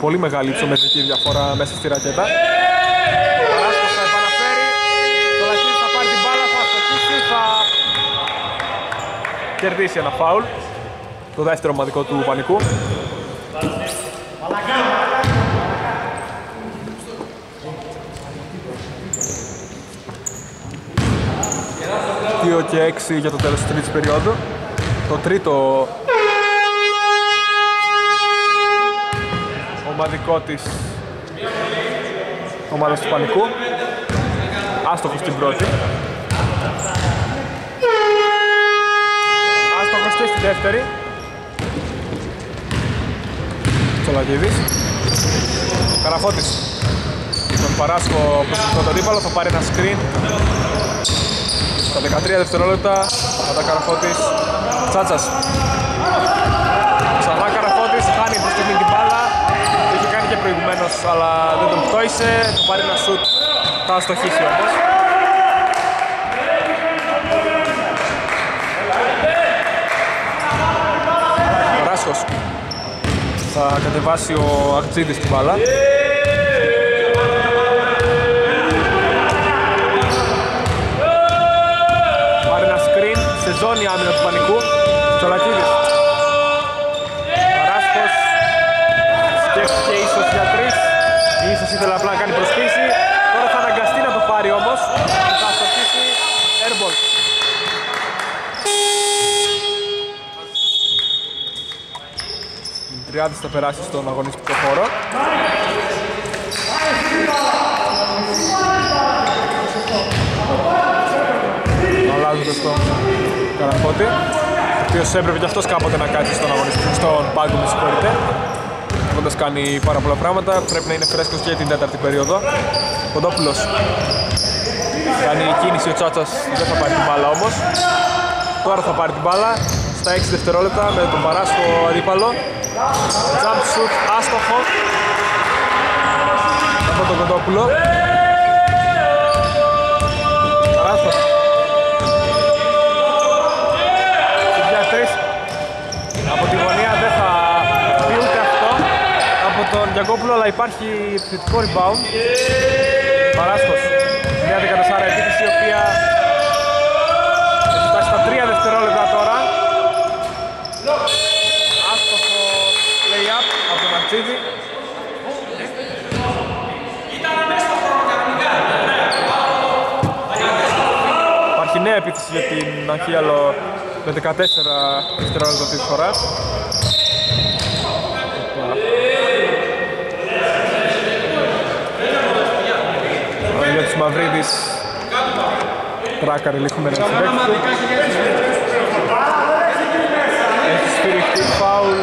πολύ μεγάλη υψομετρική διαφορά μέσα στη ρακέτα. Παράσκος θα επαναφέρει, Τσολακίδης θα πάρει την μπάλα, θα αστοχίσει, θα κερδίσει ένα φάουλ το δεύτερο ομαδικό του Πανικού. Δύο και έξι για το τέλος της τρίτης περίοδου. Το τρίτο ομαδικό της ομάδας του Πανικού. Άστοχος στην πρώτη. Άστοχος και στη δεύτερη. Τσολαγίδης. Καραφώτης. Τον Παράσκο προς τον αντίπαλο θα πάρει ένα screen. Στα 13 δευτερόλεπτα από τα Καραφώτης. Τσάτσας. Ξανά Καραφώτης, χάνει τη στιγμή την μπάλα. Το είχε κάνει και προηγουμένως, αλλά δεν τον πτώησε. Θα πάρει ένα σουτ. Θα αστοχίσει όμως. Ράσχος. Θα κατεβάσει ο Αχτζίδης την μπάλα. Ζώνη άμυνα του Πανικού. Τσολακίδης. Παράσκος. Σκέφτηκε ίσως για τρεις. Ίσως ήθελε απλά να κάνει προσποίηση. Τώρα θα αναγκαστεί να το πάρει όμως. Θα αστοχίσει. Airball. Τριάδης θα περάσει στον αγωνιστικό χώρο. Αλλάζοντας τον Καραφώτη ο οποίος έπρεπε και αυτός κάποτε να κάτσει στον αγωνιστικό, στον πάγκο με συγχωρείτε έχοντας κάνει πάρα πολλά πράγματα. Πρέπει να είναι φρέσκος και την τέταρτη περίοδο. Κοντόπουλος. Κάνει κίνηση ο Τσάτσας δεν θα πάρει την μπάλα όμως. Τώρα θα πάρει την μπάλα στα 6 δευτερόλεπτα με τον Παράσκο αντίπαλο. Jump shoot άστοχο. Από τον Κοντόπουλο από τον Γιακόπουλο αλλά υπάρχει επιθετικό rebound. Παράσκος μια 14 επίθεση η οποία έχει φτάσει στα 3 δευτερόλεπτα τώρα. Άστοχο lay-up από τον Αρτσίδη Υπάρχει νέα επίθεση για την Αχίαλο με 14 δευτερόλεπτα αυτή τη φορά. Ο Γιώργης Μαυρίδης τράκαρε λίγο με ένα συμπέκτη Έχει σφυριχτεί φάουλ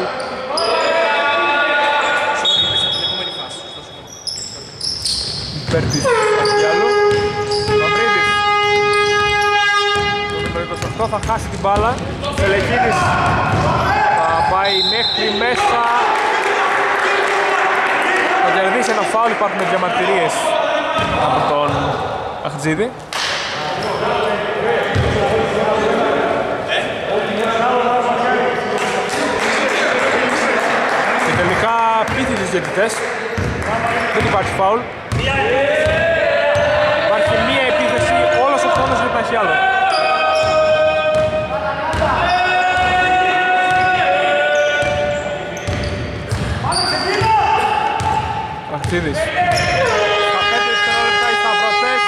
υπέρ της Αγιάλου. Μαυρίδης. Το νούμερο 28 θα χάσει την μπάλα. Σελεκίδης θα πάει μέχρι μέσα. Θα κερδίσει ένα φάουλ, υπάρχουν διαμαρτυρίες από τον Αχτζίδη. Και τελικά πείθει τους διαιτητές. Δεν υπάρχει φάουλ. Υπάρχει μία επίθεση, όλος ο χρόνος δεν υπάρχει άλλο. Αχτίδης. Στα 5 δευτερόλεπτα οι σταυρωτές.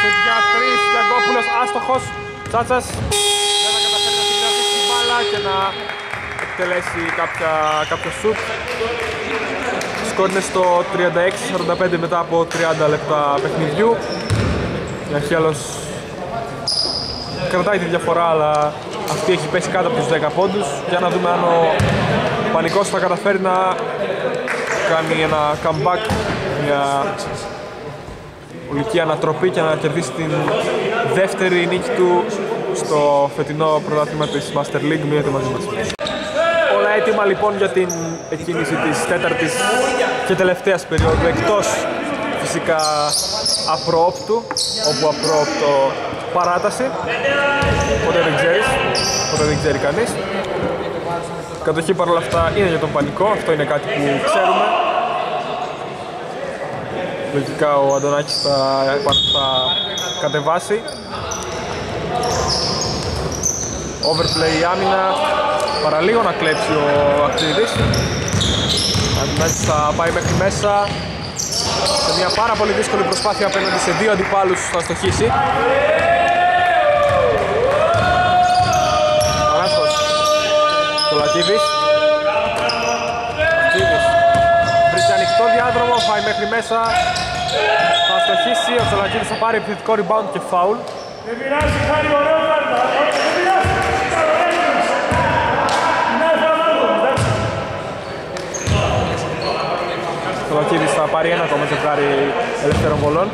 Σε για 3, Γιαγκόπουλος άστοχος. Τσάτσας δεν θα καταφέρει να συγκρατήσει την μπάλα και να εκτελέσει κάποια, κάποιο σουτ. Σκορ είναι στο 36-45 μετά από 30 λεπτά παιχνιδιού. Η Αρχαίαλος κρατάει τη διαφορά, αλλά αυτή έχει πέσει κάτω από τους 10 πόντους. Για να δούμε αν ο Πανικός θα καταφέρει να κάνει ένα comeback, μια ολική ανατροπή και να κερδίσει την δεύτερη νίκη του στο φετινό πρωτάθλημα της Master League. Μείνετε μαζί μας. Όλα έτοιμα λοιπόν για την εκκίνηση της τέταρτης και τελευταίας περίοδου εκτός φυσικά απρόοπτου όπου απρόοπτο παράταση ποτέ δεν ξέρεις, ποτέ δεν ξέρει κανείς Κατοχή παρόλα αυτά είναι για τον πανικό, αυτό είναι κάτι που ξέρουμε Λογικά ο Αντωνάκης θα, θα κατεβάσει. Overplay η άμυνα. Παραλίγο να κλέψει ο Ακτίδης Αντωνάκης θα πάει μέχρι μέσα. Σε μια πάρα πολύ δύσκολη προσπάθεια απέναντι σε δύο αντιπάλους θα στοχίσει. Παράστος. Κολακίδης Ακτίδης Βρίσκει ανοιχτό διάδρομο, πάει μέχρι μέσα Θα στοχίσει, ο Τσολακίδης θα πάρει επιθετικό rebound και foul Δεν πειράζει, κάνει ωραίο κάρτα. Δεν πειράζει. Καλό έκανες. Είναι εύκολο, εντάξει. Ο Λακίδης θα πάρει ένα ακόμα ζευγάρι ελεύθερων βολών.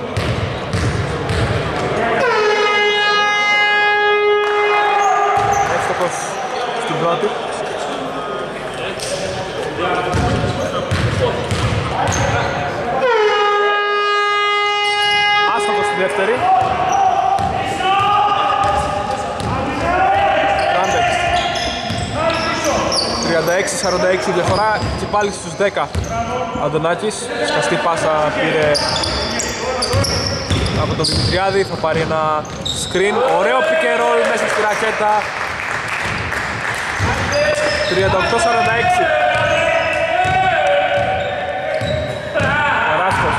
Εύστοχος στην πρώτη. Άστοχος στη δεύτερη. Ράντεξ. 36-46 διαφορά. Και πάλι στους 10 Αντωνάκης, σκαστή πάσα πήρε από τον Δημητριάδη, θα πάρει ένα screen, ωραίο pick and roll μέσα στη ρακέτα. 38-46 Παράσκος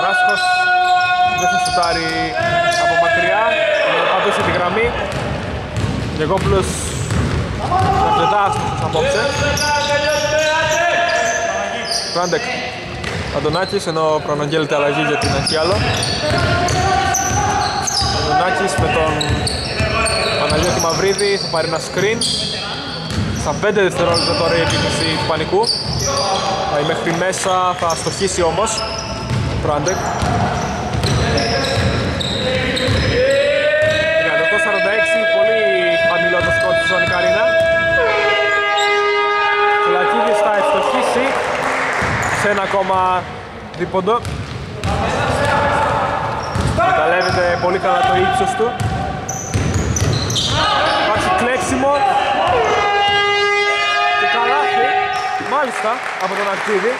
Παράσκος δεν θα σουτάρει από μακριά, θα πατούσε τη γραμμή Γεγόπουλος αρκετά άστοχος απόψε. Φράντεκ Αντωνάκης ενώ προαναγγέλλεται αλλαγή για την Ακιάλο. Αντωνάκης με τον Παναγιώτη Μαυρίδη θα πάρει ένα screen. Στα 5 δευτερόλεπτα τώρα η επίθεση του Πανικού. Θα μέχρι μέσα, θα στοχίσει όμως. Φράντεκ. Σε ένα ακόμα δίποντο. Καταλαβαίνετε πολύ καλά το ύψος του. Υπάρχει κλέψιμο. Και καλάθι, μάλιστα, από τον Ακτίδη.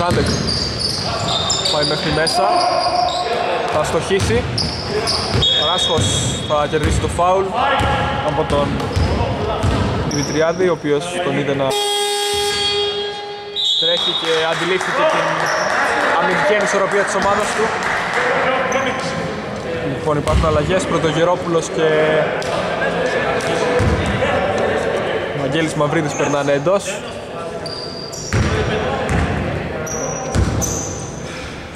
Ράντεκ πάει μέχρι μέσα θα στοχίσει Ράσχος θα κερδίσει το φάουλ από τον Δημητριάδη ο οποίος τον είδε να Τρέχει και αντιλήφθηκε την αμυντική ανισορροπία της ομάδας του. Λοιπόν, υπάρχουν αλλαγές. Πρωτογερόπουλος και Βαγγέλης Μαυρίδης περνάνε εντός. Ναγκόπουλος περνάει εκτός.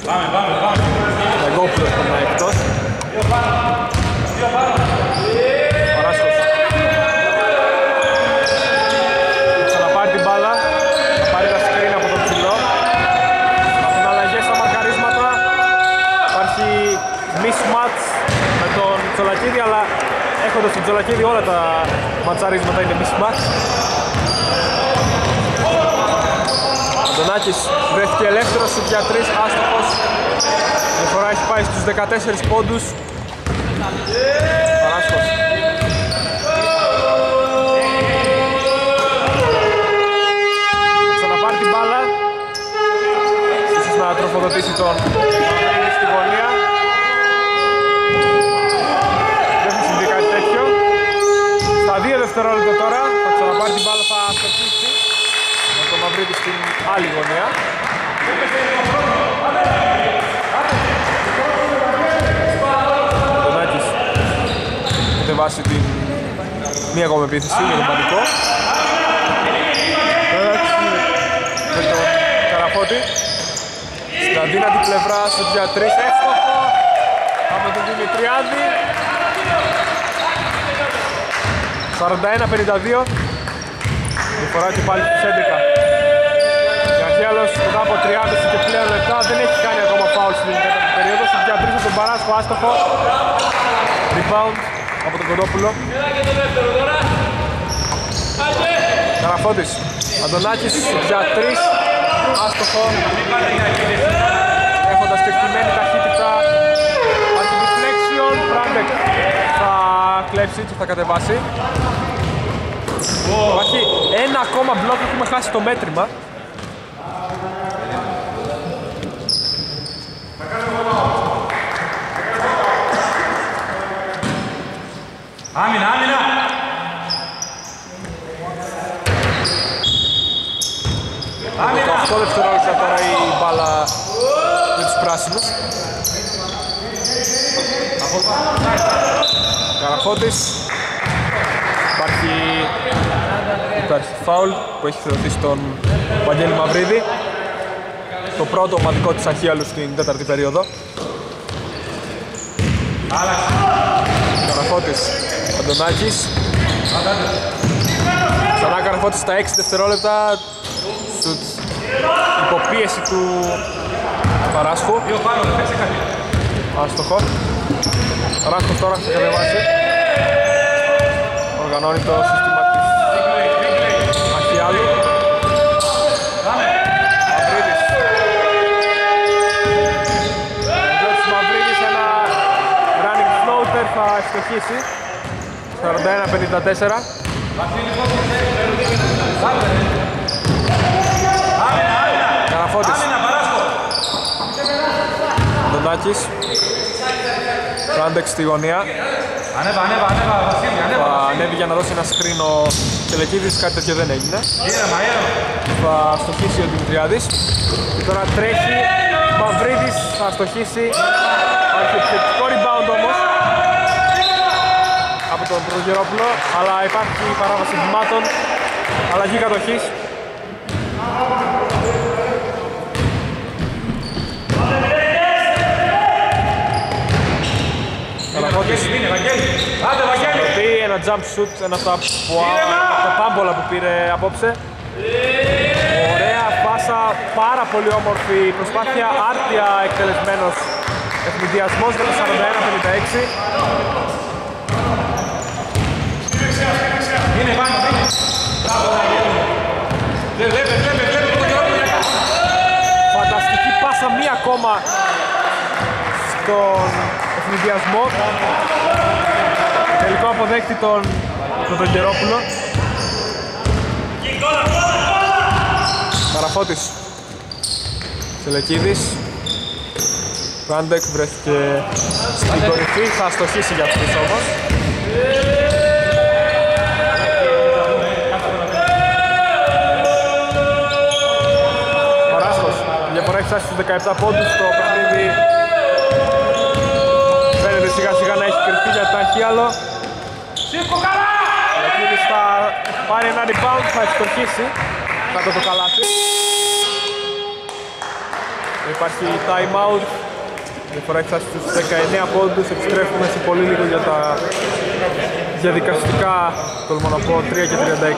Παράσκος. Ξαναπάρει την μπάλα. Θα πάρει τα σκριν από τον ψηλό. Υπάρχουν αλλαγές στα μαρκαρίσματα. Υπάρχει mismatch με τον Τσολακίδη, αλλά έχοντας τον Τσολακίδη όλα τα ματσαρίσματα είναι mismatch. Αντωνάκης βρέθηκε ελεύθερος στους για 3, άστοχος. Η διαφορά έχει πάει στους 14 πόντους. Παράσκος. Ξαναπάρει την μπάλα. Ίσως να τροφοδοτήσει τον Μαυρίδη στη γωνία. Δεν θα συμβεί κάτι τέτοιο. Στα δύο δευτερόλεπτα τώρα θα ξαναπάρει την μπάλα, θα στοχίσει με τον Μαυρίδη στην άλλη γωνία. Αντωνάκης κατεβάσει την μία ακόμα επίθεση για τον Πανικό. Αντωνάκης με τον Καραφώτη. Στην αδύνατη πλευρά στο για 3 εύστοχο από τον Δημητριάδη. 41-52 Διαφορά και πάλι στους 11 Και Αρχαίαλος μετά από 30 και πλέον λεπτά δεν έχει κάνει ακόμα φάουλ στην τέταρτη περίοδο. Στην πια τρεις τον Παράσκο άστοχο. Rebound από τον Κοντόπουλο Καραφώτης Αντωνάκης για 3 Άστοχο. Έχοντας και εκτιμένη ταχύτητα Υπάρχει deflection Πράντεκ θα κλέψει και θα κατεβάσει. Υπάρχει ένα ακόμα μπλοκ που έχουμε χάσει το μέτρημα. Άμυνα, άμυνα. Το 8 δευτερόλεπτα τώρα η μπάλα με τους πράσινους. Καραφώτης. Υπάρχει, υπάρχει φάουλ που έχει θεωρηθεί στον Βαγγέλη Μαυρίδη. Το πρώτο ομαδικό της Αχίαλου στην τέταρτη περίοδο. Καραφώτης, Αντωνάκης. Ξανά Καραφώτης στα 6 δευτερόλεπτα. Σουτς υποπίεση του Παράσχου. Δύο πάνω, δεν παίξει κάτι. Άστοχο. Παράσχος τώρα θα κατεβάσει. Οργανώνει το σύστημα της Αχιάλου. Μαυρίδης. Γιώργης Μαυρίδης ένα running floater θα ευστοχίσει. 41-54. Καραφώτης. Άμυνα, Παράσκο. Ντοντάκης. Ράντεξ στη γωνία. Ανέβα, ανέβα, ανέβα, Βασίλη, ανέβα. Θα ανέβει για να δώσει ένα σκρίνο Κελεκίδης, κάτι τέτοιο δεν έγινε. Ήρεμα, ήρεμα. Θα στοχίσει ο Δημητριάδης. Και τώρα τρέχει Μαυρίδης, θα στοχίσει. Υπάρχει επιθετικό rebound όμως. Από τον Προγερόπουλο, αλλά υπάρχει παράβαση βημάτων. Αλλαγή κατοχής. Καραφώτης Είναι, Βαγγέλη. Άντε, Βαγγέλη. Προπεί ένα jump shoot, ένα από τα, που- τα πάμπολα που πήρε απόψε. Ωραία πάσα, πάρα πολύ όμορφη προσπάθεια, άρτια εκτελεσμένος ευνηδιασμός για το 41-56. Είναι πάνω, είναι. Μπράβο, Βαγγέλη. Δεν βλέπε, βλέπε, βλέπε το καιρό που είναι. Φανταστική πάσα μία ακόμα στον ευνηδιασμό. Τελικό αποδέκτη τον Πρωτογερόπουλο. Μαραφώτης. Σελεκίδης. Ράντεκ βρέθηκε στην κορυφή, θα αστοχίσει για αυτούς όμως. 17 πόντους το παιχνίδι φαίνεται σιγά σιγά να έχει κρυφτεί για το άλλο. Σήκω καλά! Ο Ιακίνης θα πάρει ένα rebound, θα ευστοχίσει κάτω το καλάθι. Υπάρχει time out. Η διαφορά έχει φτάσει στους 19 πόντους. Επιστρέφουμε σε πολύ λίγο για τα διαδικαστικά, τολμώ να πω, 3 και 36.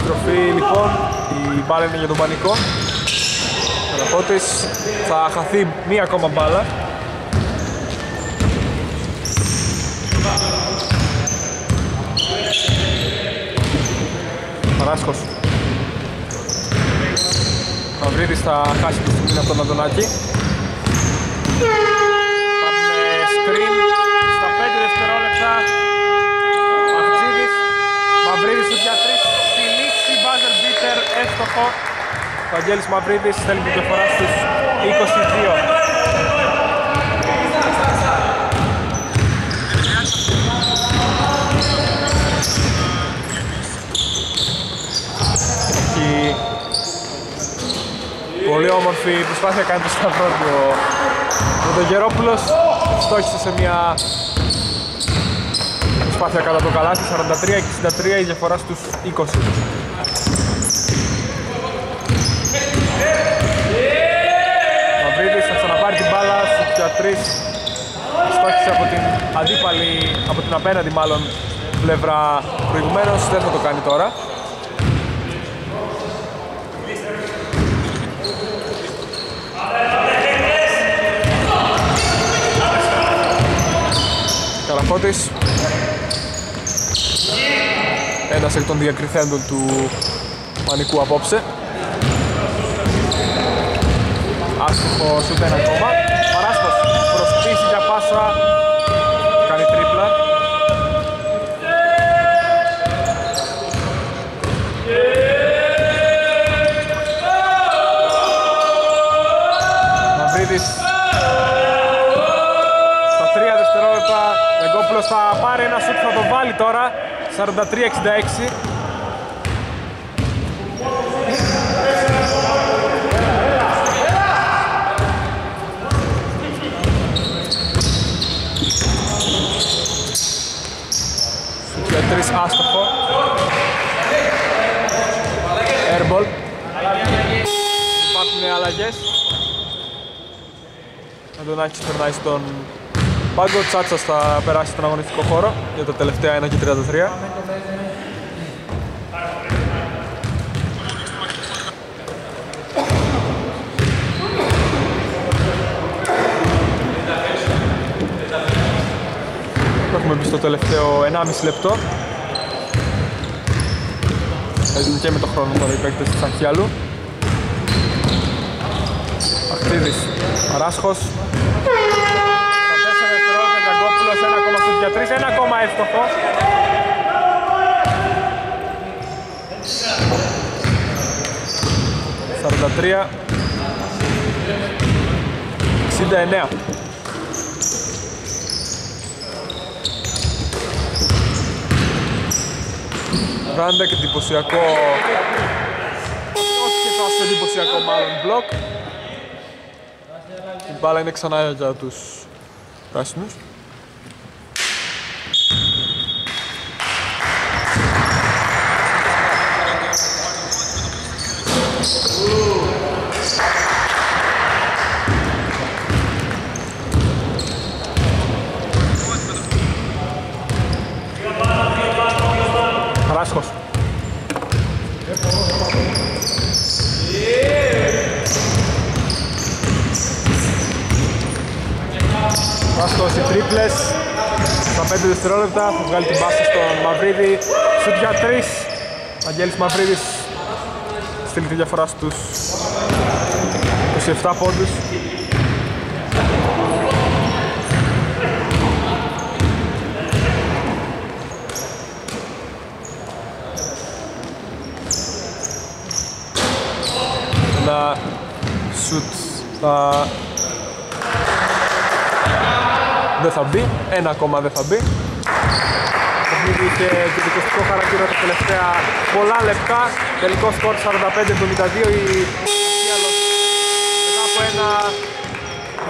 Στροφή λοιπόν, η μπάλα είναι για τον Πανικό. Καραπότης θα χαθεί μία ακόμα μπάλα. Παράσχος. Μαυρίδης θα χάσει τη στιγμή από τον Αντωνάκη. Beater εύστοχο. Ο Αγγέλης Μαυρίδης θέλει την διαφορά στους 22. Έχει πολύ όμορφη προσπάθεια κάνει το σταυρό του ο Πρωτογερόπουλος στόχισε σε μια προσπάθεια κατά το καλάθι 43-63 η διαφορά στους 20 Μαυρίδης θα ξαναπάρει την μπάλα στους για 3 στόχισε από την αντίπαλη, από την απέναντι μάλλον πλευρά προηγουμένως, δεν θα το κάνει τώρα. Καραφώτης Ένας εκ των διακριθέντων του Πανικού απόψε. Άστοχο σούτ ένα ακόμα 43-66. Σουτ για 3 άστοχο. Airball. Υπάρχουν αλλαγές. Αντωνάκης περνάει στον πάγκο, Τσάτσας θα περάσει στον αγωνιστικό χώρο για τα τελευταία 1 και 33. Έχουμε μπει στο τελευταίο 1,5 λεπτό. Παίζουν και με το χρόνο τώρα οι παίκτες της Αχιάλου. Αχτίδης, Παράσχος. Στα 4 δευτερόλεπτα Γιαγκόπουλος, ένα ακόμα σουτ για 3, ένα ακόμα εύστοχο. Σαράντα τρία. 69. Ράντα και εντυπωσιακό όχι και τόσο εντυπωσιακό μάλλον μπλοκ η μπάλα είναι ξανά για τους πράσινους Παράσχος. Παράσχος οι τρίπλες. Στα 5 δευτερόλεπτα θα βγάλει την μπάσα στον Μαυρίδη. Σουτ για 3. Αγγέλης Μαυρίδης στείλει τη διαφορά στους 27 πόντους. Ένα σουτ θα... Δεν θα μπει, ένα ακόμα δεν θα μπει. παιχνίδι είχε διαδικαστικό χαρακτήρα τα τελευταία πολλά λεπτά. Τελικό σκορ 45-72. Η Γκέλος μετά από ένα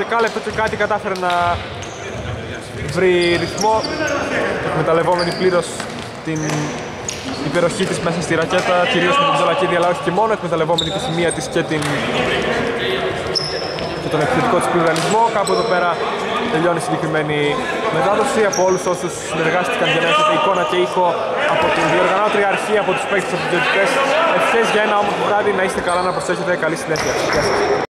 δεκάλεπτο και κάτι κατάφερε να βρει ρυθμό εκμεταλλευόμενη πλήρως την υπεροχή της μέσα στη ρακέτα κυρίως με την Τζολακίδη αλλά όχι και μόνο εκμεταλλευόμενη τη σημεία της και, την... και τον επιθετικό της πλουραλισμό κάπου εδώ πέρα τελειώνει η συγκεκριμένη μετάδοση από όλους όσους συνεργάστηκαν για να έχετε εικόνα και ήχο από την διοργανώτρια αρχή, από τους παίκτες, από τους διαιτητές ευχές για ένα όμορφο βράδυ, να είστε καλά, να προσέχετε, καλή συνέχεια. Γεια σας.